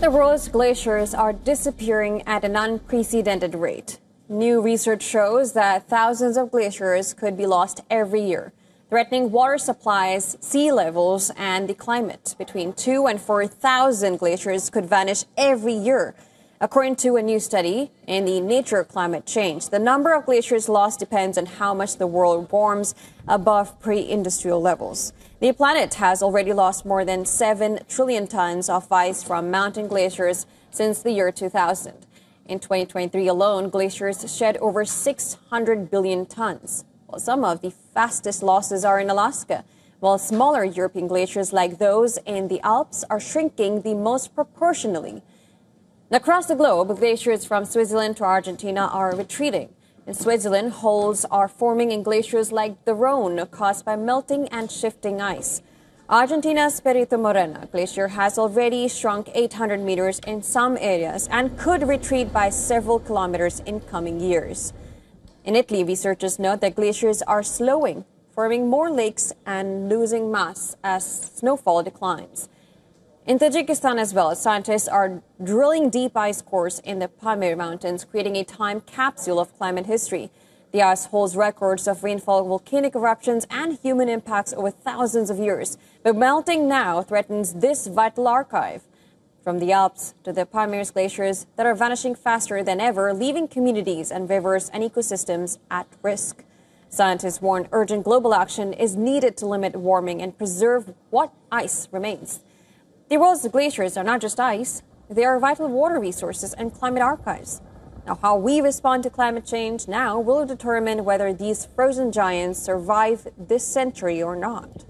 The world's glaciers are disappearing at an unprecedented rate. New research shows that thousands of glaciers could be lost every year, threatening water supplies, sea levels, and the climate. Between 2 and 4,000 glaciers could vanish every year. According to a new study in the Nature of Climate Change, the number of glaciers lost depends on how much the world warms above pre-industrial levels. The planet has already lost more than 7 trillion tons of ice from mountain glaciers since the year 2000. In 2023 alone, glaciers shed over 600 billion tons. Well, some of the fastest losses are in Alaska, while smaller European glaciers like those in the Alps are shrinking the most proportionally. Across the globe, glaciers from Switzerland to Argentina are retreating. In Switzerland, holes are forming in glaciers like the Rhone, caused by melting and shifting ice. Argentina's Perito Moreno glacier has already shrunk 800 meters in some areas and could retreat by several kilometers in coming years. In Italy, researchers note that glaciers are slowing, forming more lakes and losing mass as snowfall declines. In Tajikistan as well, scientists are drilling deep ice cores in the Pamir Mountains, creating a time capsule of climate history. The ice holds records of rainfall, volcanic eruptions, and human impacts over thousands of years. But melting now threatens this vital archive. From the Alps to the Pamirs glaciers that are vanishing faster than ever, leaving communities and rivers and ecosystems at risk. Scientists warn urgent global action is needed to limit warming and preserve what ice remains. The world's glaciers are not just ice, they are vital water resources and climate archives. Now, how we respond to climate change now will determine whether these frozen giants survive this century or not.